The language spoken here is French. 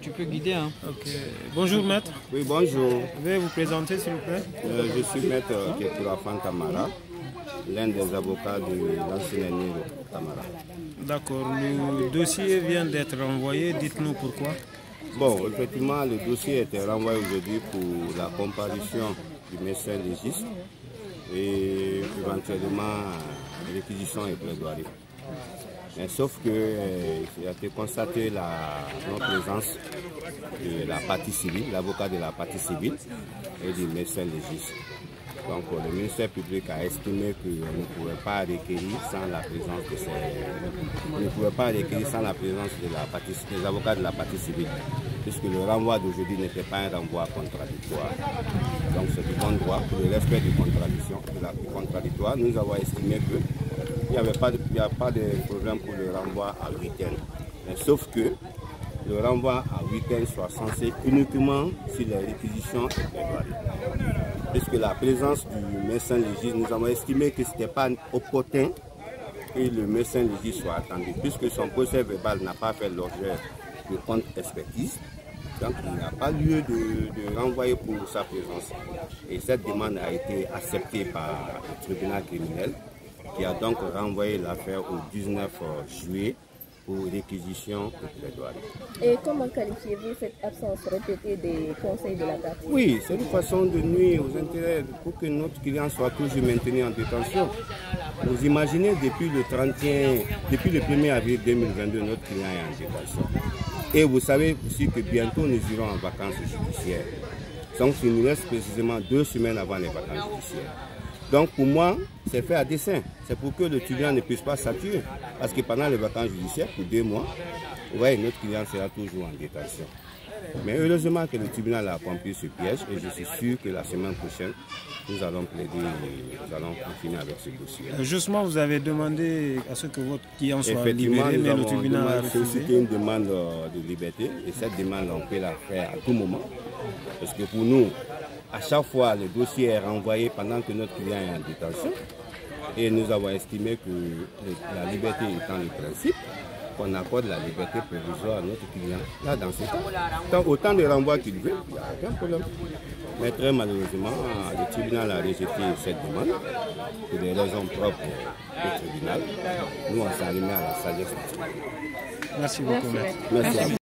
Tu peux guider. Hein. Ok. Bonjour maître. Oui, bonjour. Veuillez vous présenter s'il vous plaît. Euh, je suis maître Keturafan Tamara, l'un des avocats de l'ancien Tamara. D'accord. Le dossier vient d'être renvoyé. Dites-nous pourquoi. Bon, effectivement, le dossier a été renvoyé aujourd'hui pour la comparution du médecin légiste et éventuellement réquisition et plaidoirie. Sauf que euh, a été constaté la non-présence de la partie civile, l'avocat de la partie civile et du médecin légiste. Donc le ministère public a estimé qu'on ne pouvait pas requérir sans la présence de ces, ne pouvait pas requérir sans la présence des avocats de la partie civile, puisque le renvoi d'aujourd'hui n'était pas un renvoi contradictoire. Donc c'est du bon droit pour le respect du, contradiction, contradictoire. Nous avons estimé que il n'y avait pas de, problème pour le renvoi à week-end. Sauf que le renvoi à week-end soit censé uniquement sur les réquisitions Puisque la présence du médecin légiste, nous avons estimé que ce n'était pas opportun que le médecin légiste soit attendu, puisque son procès verbal n'a pas fait l'objet de compte expertise. Donc il n'y a pas lieu de, de, renvoyer pour sa présence. Et cette demande a été acceptée par le tribunal criminel qui a donc renvoyé l'affaire au 19 juillet pour réquisition et. Et comment qualifiez-vous cette absence répétée des conseils de la partie Oui, c'est une façon de nuire aux intérêts pour que notre client soit toujours maintenu en détention. Vous imaginez, depuis le 31, depuis le 1er avril 2022, notre client est en détention. Et vous savez aussi que bientôt nous irons en vacances judiciaires. Donc, il nous reste précisément deux semaines avant les vacances judiciaires. Donc pour moi, c'est fait à dessein. C'est pour que le client ne puisse pas saturer. Parce que pendant les vacances judiciaires, pour deux mois, ouais, notre client sera toujours en détention. Mais heureusement que le tribunal a accompli ce piège et je suis sûr que la semaine prochaine, nous allons plaider et nous allons continuer avec ce dossier. Justement, vous avez demandé à ce que votre client soit libéré, mais le tribunal a refusé. C'était une demande de liberté et cette demande, on peut la faire à tout moment. Parce que pour nous, à chaque fois, le dossier est renvoyé pendant que notre client est en détention. Et nous avons estimé que la liberté étant le principe, qu'on accorde la liberté provisoire à notre client. Là, dans ce cas, autant de renvois qu'il veut, il n'y a aucun problème. Mais très malheureusement, le tribunal a rejeté cette demande pour des raisons propres au tribunal. Nous, on s'en remet à la sagesse du tribunal. Merci beaucoup, Merci. Merci à vous.